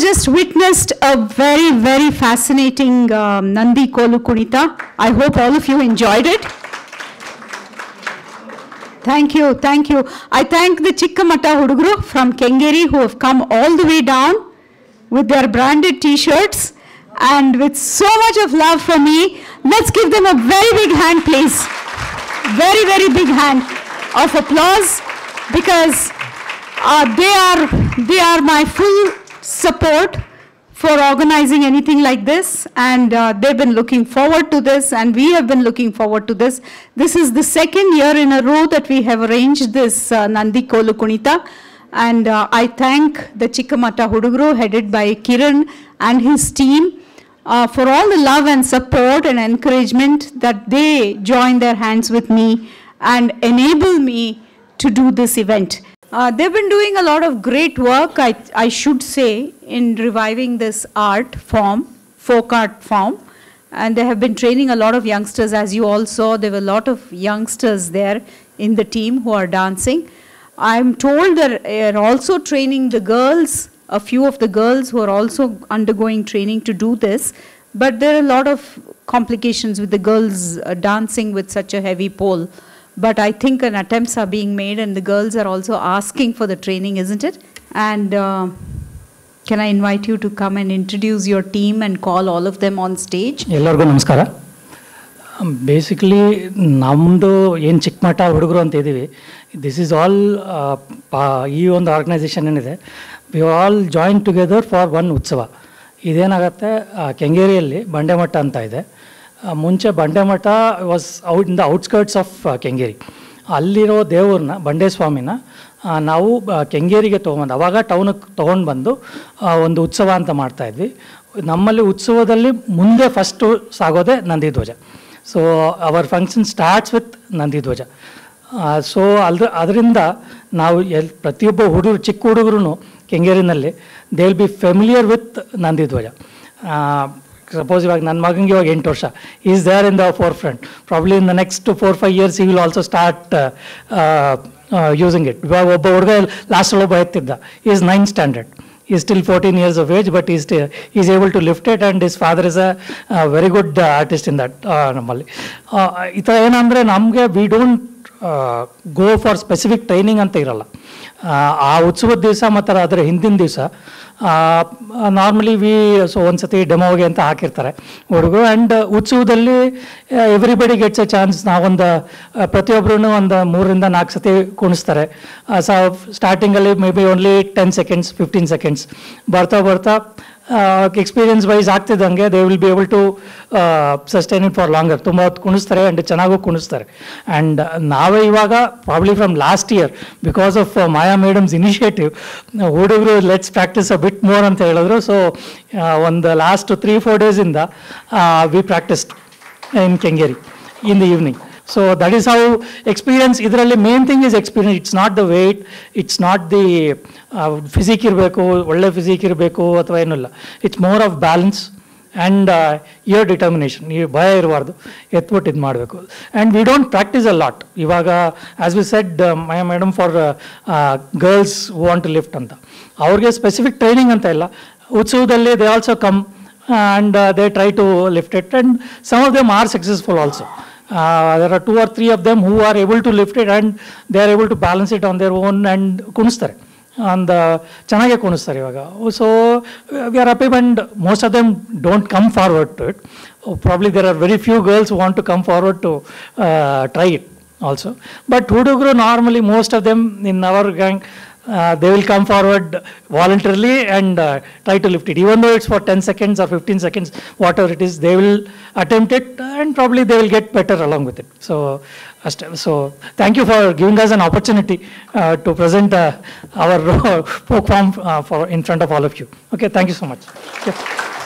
just witnessed a very, very fascinating um, Nandi Kolu Kunita. I hope all of you enjoyed it. Thank you, thank you. I thank the Chikkamata Huduguru from Kengeri who have come all the way down with their branded t-shirts and with so much of love from me. Let's give them a very big hand, please. Very, very big hand of applause because uh, they are they are my full support for organizing anything like this and uh, they've been looking forward to this and we have been looking forward to this. This is the second year in a row that we have arranged this uh, Nandi Kolu Kunita and uh, I thank the Chikamata Huduguru headed by Kiran and his team uh, for all the love and support and encouragement that they join their hands with me and enable me to do this event. Uh, they've been doing a lot of great work, I, I should say, in reviving this art form, folk art form. And they have been training a lot of youngsters, as you all saw. There were a lot of youngsters there in the team who are dancing. I'm told they're also training the girls, a few of the girls who are also undergoing training to do this. But there are a lot of complications with the girls uh, dancing with such a heavy pole. But I think an attempts are being made, and the girls are also asking for the training, isn't it? And uh, can I invite you to come and introduce your team and call all of them on stage? ಎಲ್ಲರಿಗೂ ನಮಸ್ಕಾರ basically ನಮ್ಮದು ಏನು ಚಿಕ್ಕಮಠ ಹುಡುಗರು ಅಂತ ಇದ್ದೀವಿ this is all ಈ ಒಂದು organisation ಏನಿದೆ we all join together for one ಉತ್ಸವ ಇದೇನಾಗತ್ತೆ ಕೆಂಗೇರಿಯಲ್ಲಿ ಬಂಡೆಮಠ ಅಂತ ಇದೆ ಮುಂಚೆ Bandemath was out in the outskirts of Kengeri. ಅಲ್ಲಿರೋ ದೇವ್ರನ್ನ ಬಂಡೆ ಸ್ವಾಮಿನ ನಾವು ಕೆಂಗೇರಿಗೆ ತೊಗೊಂಬಂದು, ಅವಾಗ ಟೌನಿಗೆ ತೊಗೊಂಡು ಬಂದು ಒಂದು ಉತ್ಸವ ಅಂತ ಮಾಡ್ತಾಯಿದ್ವಿ ನಮ್ಮಲ್ಲಿ ಉತ್ಸವದಲ್ಲಿ ಮುಂದೆ first ಸಾಗೋದೇ Nandidhwaja. So our function starts with Nandidhwaja. So ಅದ್ರ ಅದರಿಂದ ನಾವು ಎಲ್, ಪ್ರತಿಯೊಬ್ಬ ಹುಡುಗರು, ಚಿಕ್ಕ ಹುಡುಗರು ಕೆಂಗೇರಿನಲ್ಲಿ they will be familiar with Nandidhwaja suppose ಇವಾಗ ನನ್ನ ಮಗನಿಗೆ ಇವಾಗ ಎಂಟು ವರ್ಷ. Is there in the forefront probably in the next four five years he will also start using it ಇವಾಗ ಒಬ್ಬ ಹುಡುಗ ಲಾಸ್ಟ್ ಒಬ್ಬ ಎತ್ತಿದ್ದ is nine standard is still fourteen years of age but is is able to lift it and his father is a very good artist in that ನಮ್ಮಲ್ಲಿ. ಆ, ಈ ಥರ ಏನಂದರೆ ನಮಗೆ we don't go for specific training ಅಂತ ಇರಲ್ಲ. ಆ, ಉತ್ಸವದ ದಿವಸ ಮತ್ತು ಅದರ ಹಿಂದಿನ ದಿವಸ ನಾರ್ಮಲಿ ವಿ ಸೊ ಒಂದು ಸತಿ ಡೆಮೋಗೆ ಅಂತ ಹಾಕಿರ್ತಾರೆ ಹುಡುಗರು. ಆ್ಯಂಡ್ ಉತ್ಸವದಲ್ಲಿ ಎವ್ರಿಬಡಿ ಗೆಟ್ಸ್ ಎ ಚಾನ್ಸ್ ನಾವೊಂದು ಪ್ರತಿಯೊಬ್ಬರೂ ಒಂದು ಮೂರರಿಂದ ನಾಲ್ಕು ಸತಿ ಕುಣಿಸ್ತಾರೆ. ಸ ಸ್ಟಾರ್ಟಿಂಗಲ್ಲಿ may be only ten seconds fifteen seconds ಬರ್ತಾ ಬರ್ತಾ experience wise ಆಗ್ತಿದ್ದಂಗೆ they will be able to sustain it for longer ತುಂಬ ಹೊತ್ತು ಕುಣಿಸ್ತಾರೆ ಆ್ಯಂಡ್ ಚೆನ್ನಾಗೂ ಕುಣಿಸ್ತಾರೆ. ಆ್ಯಂಡ್ ನಾವೇ ಇವಾಗ probably from last year because of Maya madam's initiative ಹುಡುಗರು let's practise a bit more ಅಂತ ಹೇಳಿದ್ರು. ಸೊ ಒಂದು last three four ಡೇಸಿಂದ we practised in Kengeri in the evening so that is how experience ಇದರಲ್ಲಿ main thing is experience it's not the weight it's not the physique ಇರಬೇಕು, ಒಳ್ಳೆ physique ಇರಬೇಕು ಅಥವಾ ಏನಿಲ್ಲ. It's more of balance and your determination ಈ ಭಯ ಇರಬಾರ್ದು ಎತ್ಬಿಟ್ಟು ಇದು ಮಾಡಬೇಕು. And we don't practise a lot ಇವಾಗ as we said my madam for girls want lift ಅಂತ. ಅವ್ರಿಗೆ ಸ್ಪೆಸಿಫಿಕ್ ಟ್ರೈನಿಂಗ್ ಅಂತ ಇಲ್ಲ. ಉತ್ಸವದಲ್ಲಿ they also come and they try to lift it and some of of are successful also. uh, there are two or three of them who are able to lift it and they are able to balance it on their own and ಕುಣಿಸ್ತಾರೆ ಅಂದ ಚೆನ್ನಾಗೇ ಕುಣಿಸ್ತಾರೆ ಇವಾಗ so we are happy and most of them don't come forward to it probably there are very few girls want to come forward to try it also but ಹುಡುಗರು normally most of them in our gang uh, they will come forward voluntarily and uh, try to lift it. Even though it's for 10 seconds or 15 seconds, whatever it is, they will attempt it and probably they will get better along with it. So, uh, so thank you for giving us an opportunity uh, to present uh, our program for in front of all of you. Okay, thank you so much. Yeah.